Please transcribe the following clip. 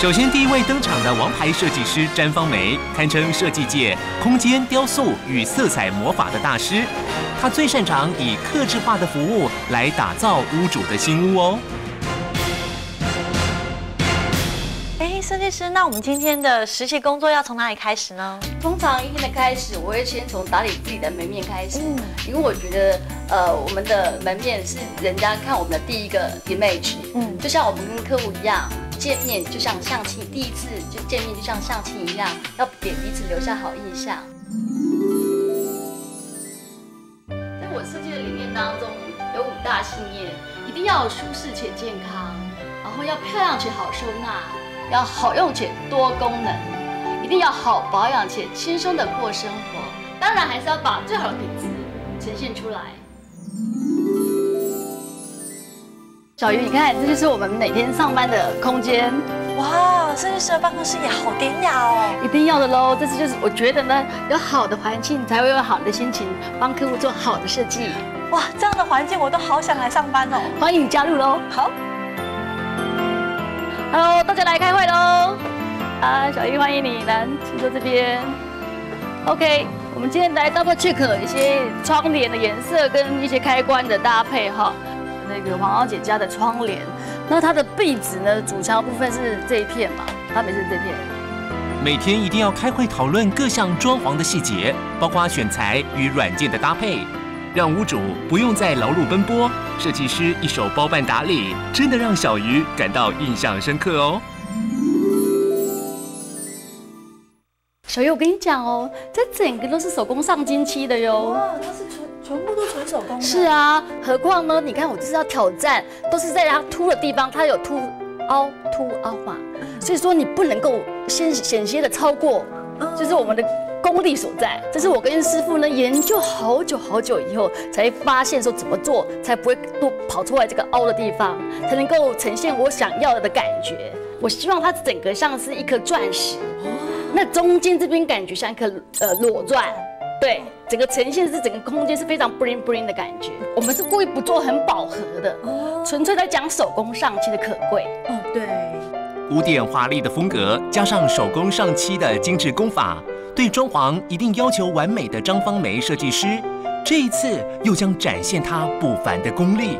首先，第一位登场的王牌设计师詹芳梅，堪称设计界空间雕塑与色彩魔法的大师。他最擅长以客制化的服务来打造屋主的新屋哦。哎，设计师，那我们今天的实习工作要从哪里开始呢？通常一天的开始，我会先从打理自己的门面开始，因为我觉得，呃，我们的门面是人家看我们的第一个 image，嗯，就像我们跟客户一样。见面就像相亲，第一次就见面就像相亲一样，要给彼此留下好印象。在我设计的理念当中，有五大信念：一定要舒适且健康，然后要漂亮且好收纳，要好用且多功能，一定要好保养且轻松的过生活。当然，还是要把最好的品质呈现出来。小鱼，你看，这就是我们每天上班的空间。哇，设计师的办公室也好典雅哦。一定要的喽，这次就是我觉得呢，有好的环境才会有好的心情，帮客户做好的设计。哇，这样的环境我都好想来上班哦。欢迎你加入喽。好。Hello，大家来开会喽。啊，小鱼欢迎你来，请坐这边。OK，我们今天来 double check 一些窗帘的颜色跟一些开关的搭配哈。那个黄小姐家的窗帘，那它的壁纸呢？主墙部分是这一片嘛？它每是这片。每天一定要开会讨论各项装潢的细节，包括选材与软件的搭配，让屋主不用再劳碌奔波，设计师一手包办打理，真的让小鱼感到印象深刻哦。小玉，我跟你讲哦，这整个都是手工上金漆的哟。哇，它是纯。全部都纯手工。是啊，何况呢？你看我就是要挑战，都是在它凸的地方，它有凸凹凸凹嘛，所以说你不能够先险些的超过，就是我们的功力所在。这是我跟师傅呢研究好久好久以后，才发现说怎么做才不会多跑出来这个凹的地方，才能够呈现我想要的感觉。我希望它整个像是一颗钻石，那中间这边感觉像一颗呃裸钻。对，整个呈现是整个空间是非常 bling bling 的感觉。我们是故意不做很饱和的，哦，纯粹在讲手工上漆的可贵。哦，对，古典华丽的风格加上手工上漆的精致工法，对装潢一定要求完美的张芳梅设计师，这一次又将展现她不凡的功力。